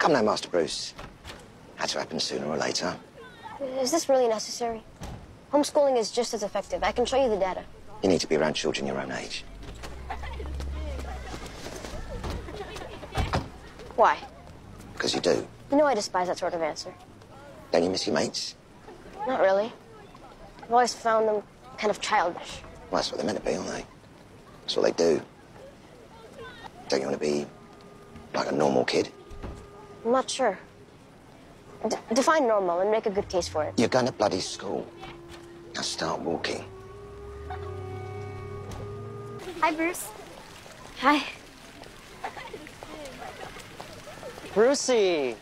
Come now, Master Bruce. Had to happen sooner or later. Is this really necessary? Homeschooling is just as effective. I can show you the data. You need to be around children your own age. Why? Because you do. You know I despise that sort of answer. Don't you miss your mates? Not really. I've always found them kind of childish. Well, that's what they're meant to be, aren't they? That's what they do. Don't you want to be like a normal kid? I'm not sure. D- define normal and make a good case for it. You're going to bloody school. Now start walking. Hi, Bruce. Hi. Brucey,